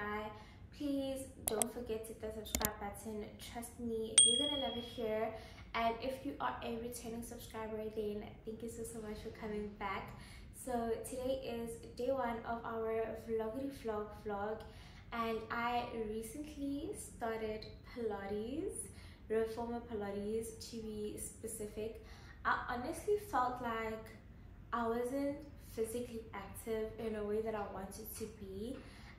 by please don't forget to hit the subscribe button. Trust me you're gonna love it here. And if you are a returning subscriber then thank you so so much for coming back. So today is day one of our vloggity vlog vlog and i recently started pilates reformer pilates to be specific. I honestly felt like i wasn't physically active in a way that i wanted to be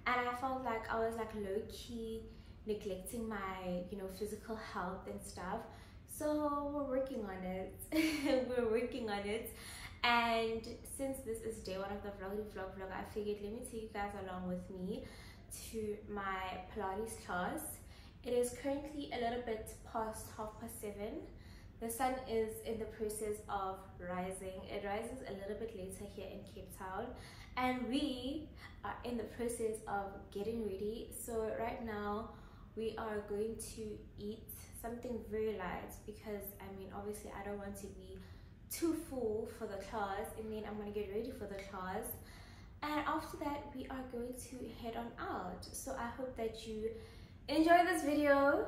and i felt like i was like low-key neglecting my you know physical health and stuff so we're working on it we're working on it and since this is day one of the vlog vlog vlog i figured let me take you guys along with me to my pilates class it is currently a little bit past half past seven. The sun is in the process of rising. It rises a little bit later here in Cape Town. And we are in the process of getting ready. So right now we are going to eat something very light because I mean obviously I don't want to be too full for the class. And then I'm gonna get ready for the class. And after that we are going to head on out. So I hope that you enjoy this video.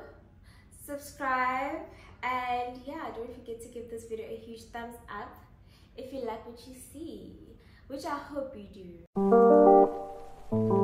Subscribe. And yeah don't forget to give this video a huge thumbs up if you like what you see which i hope you do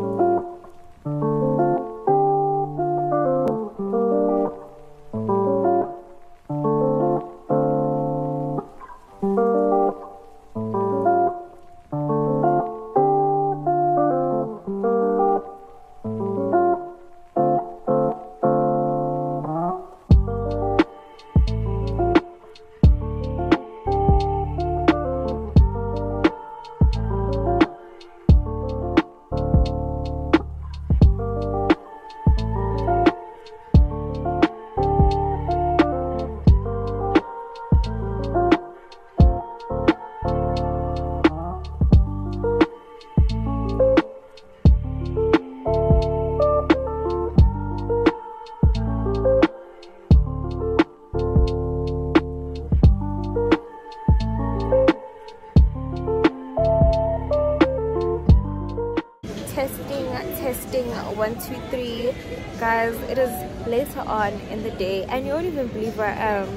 one two three guys it is later on in the day and you won't even believe where um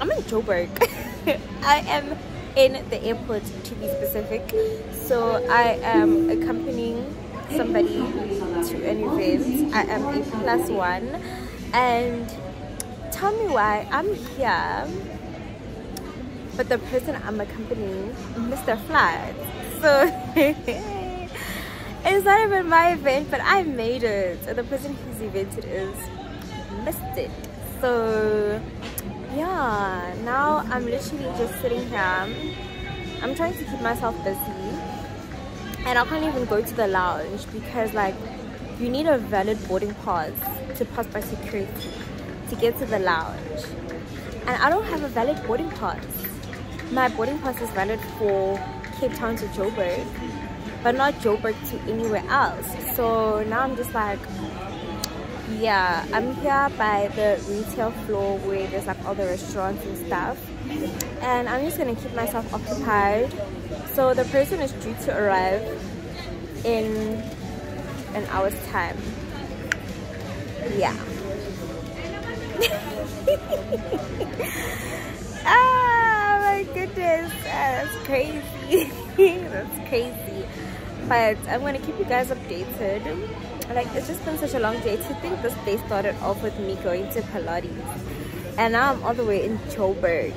i'm in joburg. I am in the airport to be specific. So i am accompanying somebody to an event. I am a plus one. And tell me why i'm here but the person i'm accompanying mr flat. So it's not even my event but i made it. And the person whose event it is missed it. So yeah now i'm literally just sitting here. I'm trying to keep myself busy. And i can't even go to the lounge because like you need a valid boarding pass to pass by security to get to the lounge. And i don't have a valid boarding pass. My boarding pass is valid for cape town to joburg but not Joburg to anywhere else. So now I'm just like, yeah, I'm here by the retail floor where there's like all the restaurants and stuff. And I'm just gonna keep myself occupied. So the person is due to arrive in an hour's time. Yeah. ah my goodness, that's crazy. that's crazy but i'm gonna keep you guys updated. Like it's just been such a long day to think this day started off with me going to pilates. And now i'm all the way in joburg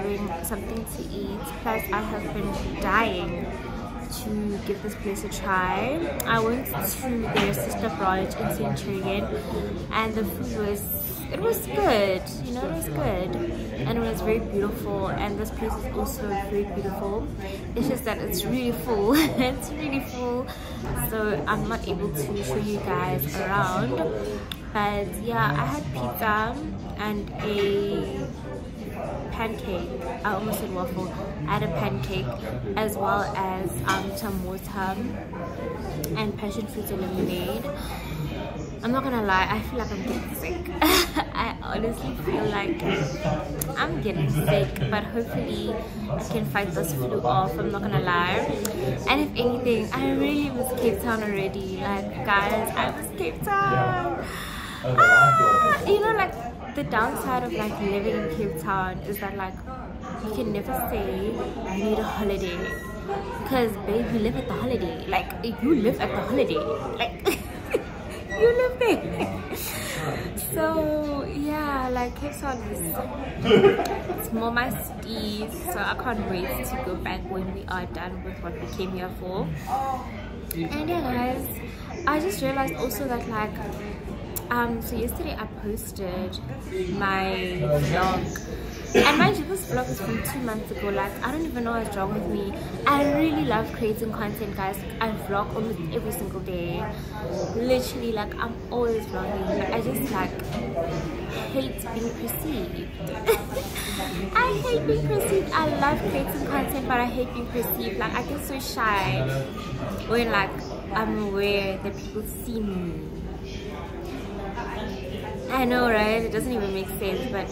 grabbing something to eat. Plus i have been dying to give this place a try. I went to their sister branch in centurion and the food was it was good. You know it was good. And it was very beautiful and this place is also very beautiful. It's just that it's really full. It's really full. So i'm not able to show you guys around. But yeah i had pizza and a pancake i almost said waffle i had a pancake as well as um, some water and passion fruit lemonade I'm not gonna lie, I feel like I'm getting sick. I honestly feel like I'm getting sick, but hopefully I can fight this flu off. I'm not gonna lie. And if anything, I really miss Cape Town already. Like, guys, I miss Cape Town. Ah, you know, like the downside of like living in Cape Town is that like you can never say I need a holiday because babe you live at the holiday like you live at the holiday like you live there. so yeah, like Cape Town is it's more my steez, so I can't wait to go back when we are done with what we came here for. And yeah guys, I just realized also that like um so yesterday I posted my vlog. And mind you this vlog is from two months ago. Like i don't even know what's wrong with me. I really love creating content guys. I vlog almost every single day. Literally like i'm always vlogging. But i just like hate being perceived. I hate being perceived. I love creating content but i hate being perceived. Like i get so shy when like i'm aware that people see me I know, right? It doesn't even make sense, but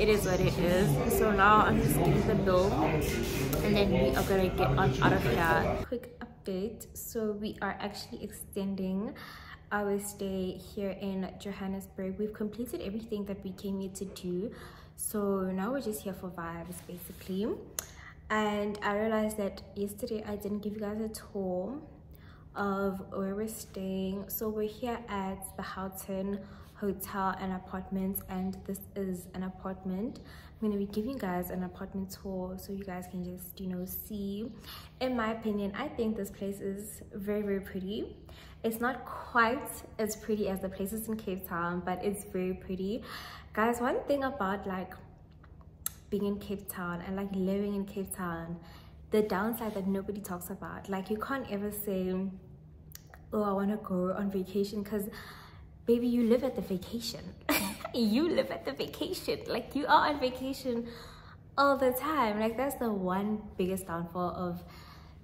it is what it is. So now i'm just getting the bill and then we are gonna get on out of here. Quick update. So we are actually extending our stay here in johannesburg. We've completed everything that we came here to do. So now we're just here for vibes basically. And i realized that yesterday i didn't give you guys a tour of where we're staying. So we're here at the houghton hotel and apartments and this is an apartment. I'm to be giving you guys an apartment tour so you guys can just you know see. In my opinion i think this place is very very pretty. It's not quite as pretty as the places in cape town but it's very pretty. Guys one thing about like being in cape town and like living in cape town the downside that nobody talks about. Like you can't ever say oh i want to go on vacation because baby you live at the vacation. You live at the vacation. Like you are on vacation all the time. Like that's the one biggest downfall of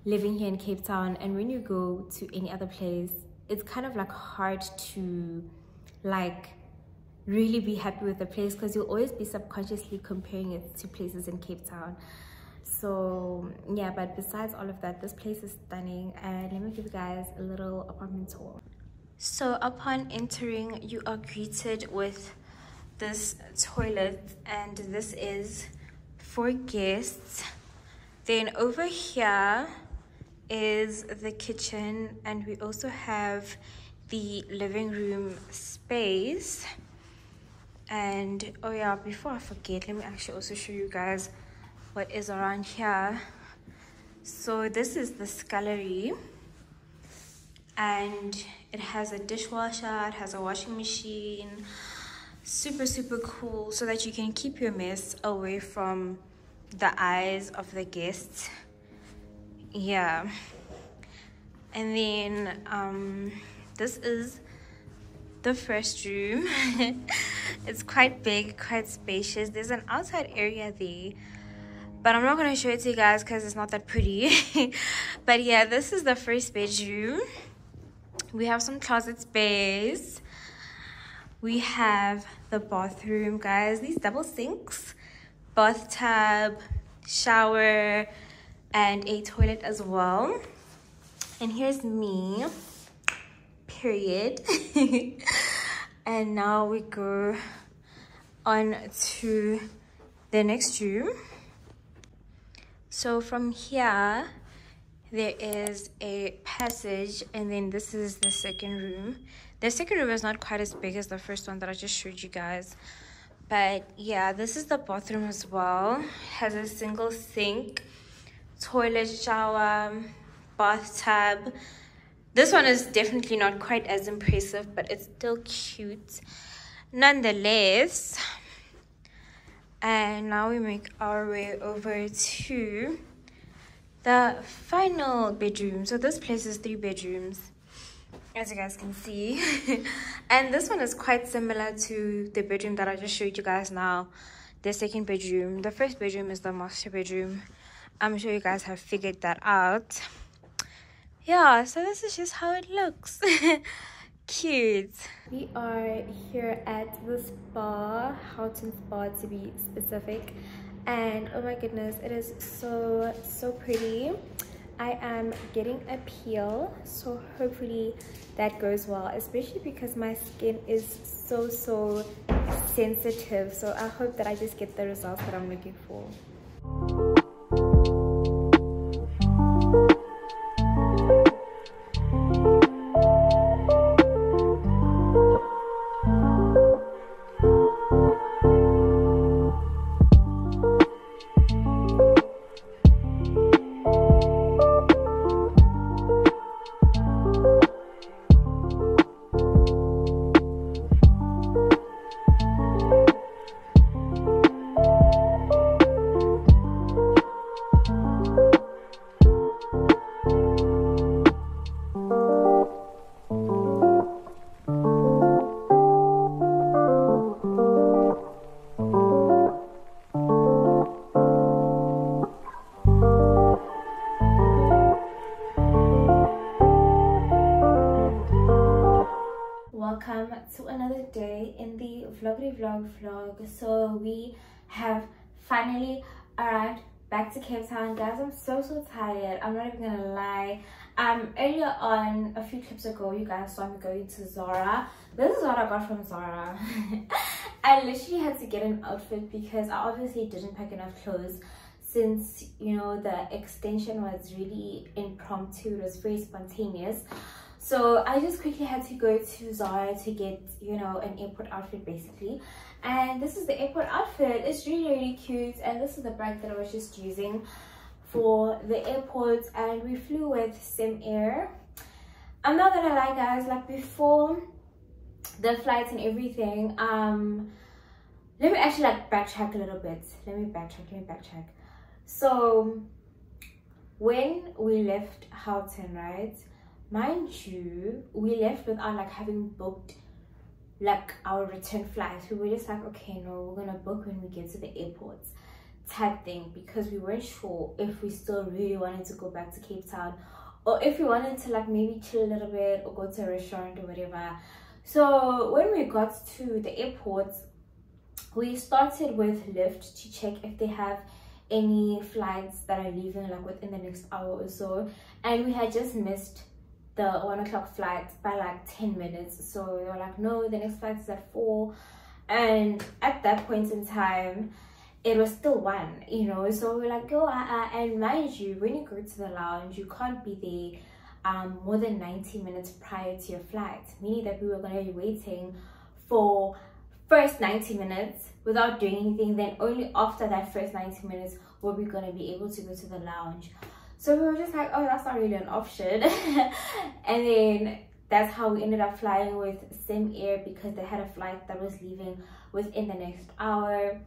living here in cape town. And when you go to any other place it's kind of like hard to like really be happy with the place because you'll always be subconsciously comparing it to places in cape town. So yeah but besides all of that this place is stunning. And let me give you guys a little apartment tour so upon entering, you are greeted with this toilet and this is for guests. Then over here is the kitchen and we also have the living room space. And oh yeah before i forget let me actually also show you guys what is around here. So this is the scullery and it has a dishwasher it has a washing machine super super cool so that you can keep your mess away from the eyes of the guests. Yeah. And then um this is the first room. It's quite big quite spacious. There's an outside area there but i'm not going to show it to you guys because it's not that pretty. But yeah this is the first bedroom we have some closet space. We have the bathroom guys. These double sinks bathtub shower and a toilet as well. And here's me period. And now we go on to the next room. So from here there is a passage and then this is the second room. The second room is not quite as big as the first one that i just showed you guys. But yeah this is the bathroom as well. Has a single sink toilet shower bathtub. This one is definitely not quite as impressive but it's still cute. Nonetheless and now we make our way over to the final bedroom. So this place is three bedrooms as you guys can see. And this one is quite similar to the bedroom that i just showed you guys now the second bedroom. The first bedroom is the master bedroom. I'm sure you guys have figured that out. Yeah so this is just how it looks. Cute. We are here at the spa houghton spa to be specific and oh my goodness it is so so pretty. I am getting a peel so hopefully that goes well especially because my skin is so so sensitive. So i hope that i just get the results that i'm looking for so we have finally arrived back to cape town. Guys i'm so so tired. I'm not even gonna lie. Um earlier on a few clips ago you guys saw me going to zara. This is what i got from zara? I literally had to get an outfit because i obviously didn't pack enough clothes since you know the extension was really impromptu. It was very spontaneous. So i just quickly had to go to zara to get you know an airport outfit basically and this is the airport outfit. It's really really cute. And this is the bag that i was just using for the airport. And we flew with CemAir. I'm not gonna lie guys. Like before the flights and everything um let me actually like backtrack a little bit. Let me backtrack. Let me backtrack. So when we left Houghton, right mind you we left without like having booked like our return flights. We were just like okay no we're gonna book when we get to the airport type thing because we weren't sure if we still really wanted to go back to cape town or if we wanted to like maybe chill a little bit or go to a restaurant or whatever. So when we got to the airport we started with Lift to check if they have any flights that are leaving like within the next hour or so and we had just missed the one o'clock flight by like 10 minutes. So they were like no the next flight is at four. And at that point in time it was still one you know? So we're like go uh, uh, and mind you when you go to the lounge you can't be there um, more than 90 minutes prior to your flight meaning that we were going to be waiting for first 90 minutes without doing anything. Then only after that first 90 minutes were we going to be able to go to the lounge so we were just like, oh, that's not really an option. and then that's how we ended up flying with CemAir because they had a flight that was leaving within the next hour.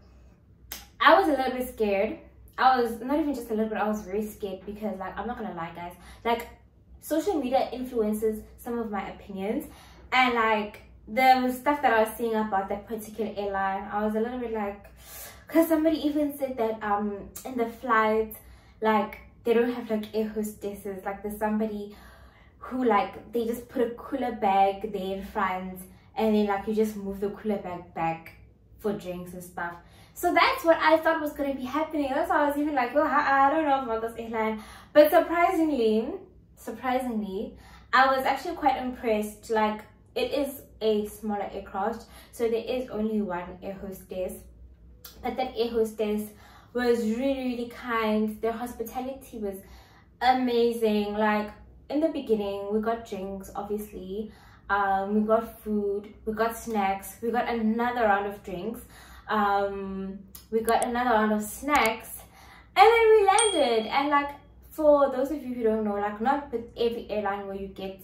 I was a little bit scared. I was not even just a little bit, I was very scared because like I'm not gonna lie guys, like social media influences some of my opinions and like the stuff that I was seeing about that particular airline, I was a little bit like because somebody even said that um in the flight like they don't have like air hostesses like there's somebody who like they just put a cooler bag there in front and then like you just move the cooler bag back for drinks and stuff. So that's what i thought was going to be happening. That's why i was even like well i, don't know about this airline. But surprisingly surprisingly i was actually quite impressed. Like it is a smaller aircraft so there is only one air hostess. But that air hostess was really really kind. Their hospitality was amazing. Like in the beginning we got drinks obviously. Um, we got food we got snacks we got another round of drinks. Um, we got another round of snacks and then we landed. And like for those of you who don't know like not with every airline where you get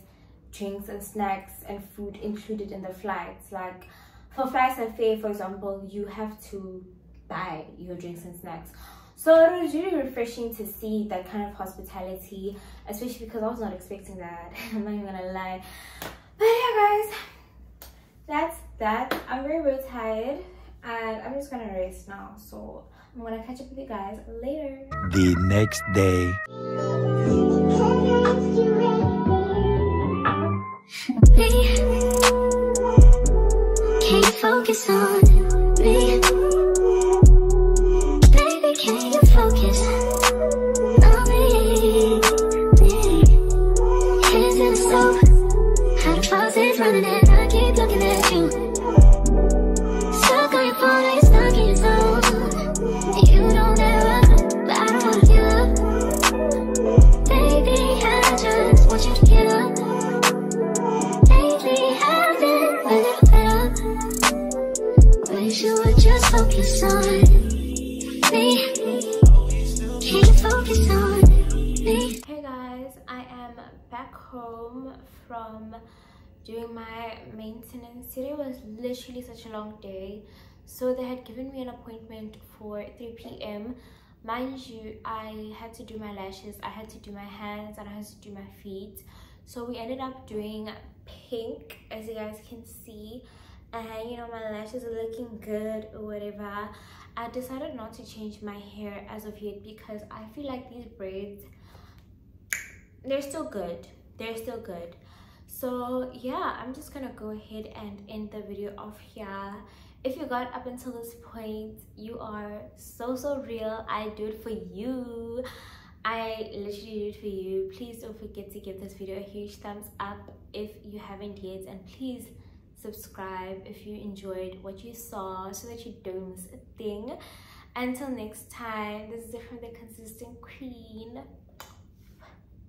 drinks and snacks and food included in the flights. Like for flights and FlySafair for example you have to buy your drinks and snacks. So it was really refreshing to see that kind of hospitality especially because i was not expecting that. I'm not even gonna lie. But yeah guys. That's that. I'm very very tired and i'm just gonna rest now. So i'm gonna catch up with you guys later. The next day. Can you focus on home from doing my maintenance. Today was literally such a long day. So they had given me an appointment for 3 p.m mind you i had to do my lashes i had to do my hands and i had to do my feet. So we ended up doing pink as you guys can see. And you know my lashes are looking good or whatever. I decided not to change my hair as of yet because i feel like these braids they're still good they're still good. So yeah i'm just gonna go ahead and end the video off here. If you got up until this point you are so so real. I do it for you. I literally do it for you. Please don't forget to give this video a huge thumbs up if you haven't yet and please subscribe if you enjoyed what you saw so that you don't miss a thing. Until next time this is it from the consistent queen